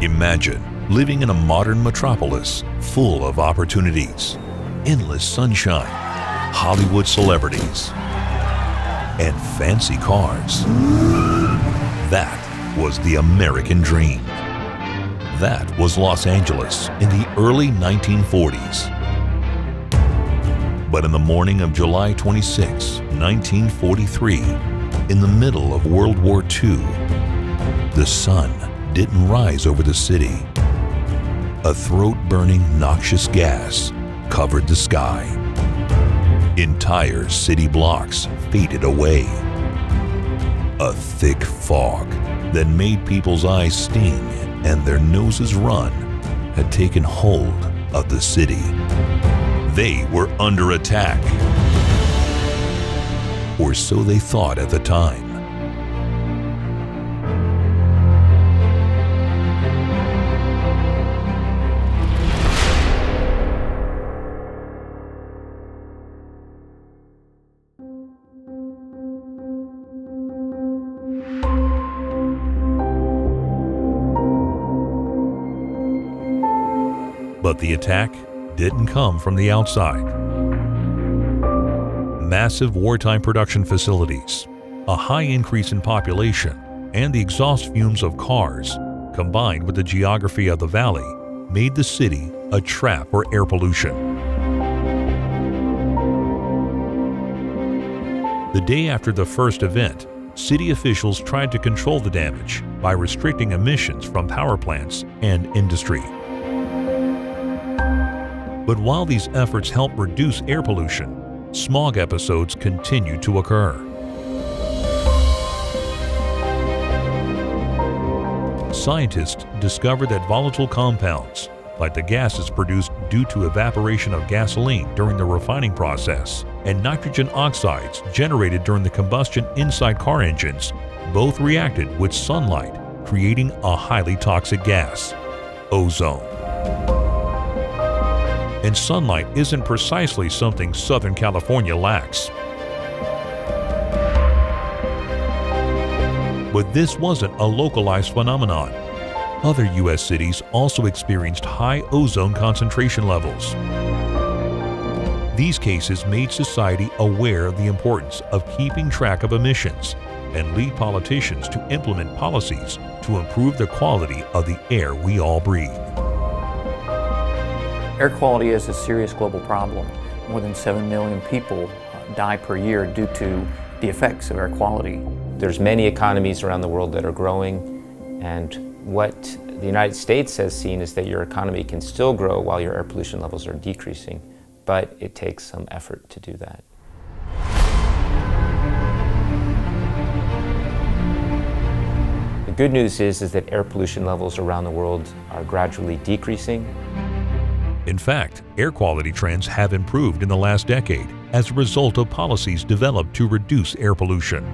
Imagine living in a modern metropolis full of opportunities, endless sunshine, Hollywood celebrities, and fancy cars. That was the American dream. That was Los Angeles in the early 1940s. But in the morning of July 26, 1943, in the middle of World War II, the sun didn't rise over the city. A throat-burning noxious gas covered the sky. Entire city blocks faded away. A thick fog that made people's eyes sting and their noses run had taken hold of the city. They were under attack. Or so they thought at the time. But the attack didn't come from the outside. Massive wartime production facilities, a high increase in population, and the exhaust fumes of cars, combined with the geography of the valley, made the city a trap for air pollution. The day after the first event, city officials tried to control the damage by restricting emissions from power plants and industry. But while these efforts help reduce air pollution, smog episodes continue to occur. Scientists discovered that volatile compounds, like the gases produced due to evaporation of gasoline during the refining process, and nitrogen oxides generated during the combustion inside car engines, both reacted with sunlight, creating a highly toxic gas, ozone and sunlight isn't precisely something Southern California lacks. But this wasn't a localized phenomenon. Other U.S. cities also experienced high ozone concentration levels. These cases made society aware of the importance of keeping track of emissions and lead politicians to implement policies to improve the quality of the air we all breathe. Air quality is a serious global problem. More than 7 million people uh, die per year due to the effects of air quality. There's many economies around the world that are growing and what the United States has seen is that your economy can still grow while your air pollution levels are decreasing, but it takes some effort to do that. The good news is, is that air pollution levels around the world are gradually decreasing. In fact, air quality trends have improved in the last decade as a result of policies developed to reduce air pollution.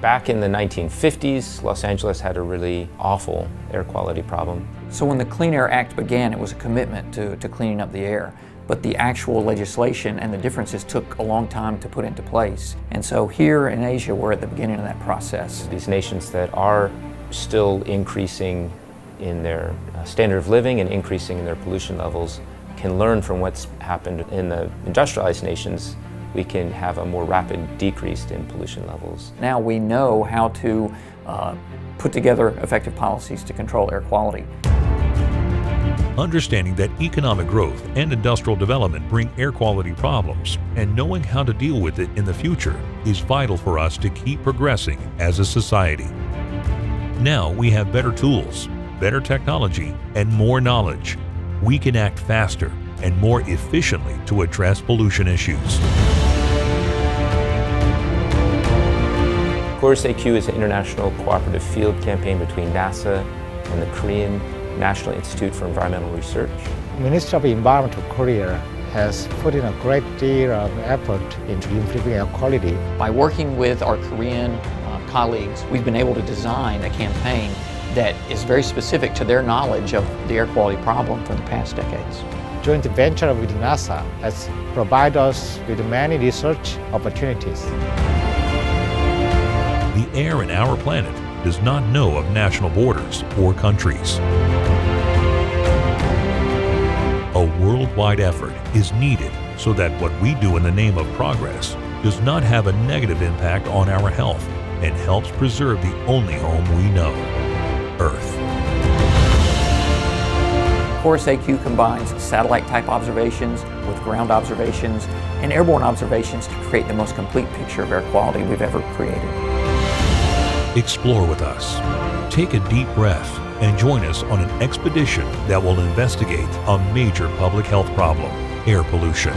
Back in the 1950s, Los Angeles had a really awful air quality problem. So when the Clean Air Act began, it was a commitment to, to cleaning up the air. But the actual legislation and the differences took a long time to put into place. And so here in Asia, we're at the beginning of that process. These nations that are still increasing in their uh, standard of living and increasing in their pollution levels can learn from what's happened in the industrialized nations, we can have a more rapid decrease in pollution levels. Now we know how to uh, put together effective policies to control air quality. Understanding that economic growth and industrial development bring air quality problems and knowing how to deal with it in the future is vital for us to keep progressing as a society. Now we have better tools, better technology, and more knowledge, we can act faster and more efficiently to address pollution issues. KORUS-AQ is an international cooperative field campaign between NASA and the Korean National Institute for Environmental Research. Ministry of Environment of Korea has put in a great deal of effort into improving air quality. By working with our Korean uh, colleagues, we've been able to design a campaign that is very specific to their knowledge of the air quality problem for the past decades. Joint venture with NASA has provided us with many research opportunities. The air in our planet does not know of national borders or countries. A worldwide effort is needed so that what we do in the name of progress does not have a negative impact on our health and helps preserve the only home we know Earth. KORUS-AQ combines satellite type observations with ground observations and airborne observations to create the most complete picture of air quality we've ever created. Explore with us. Take a deep breath and join us on an expedition that will investigate a major public health problem air pollution.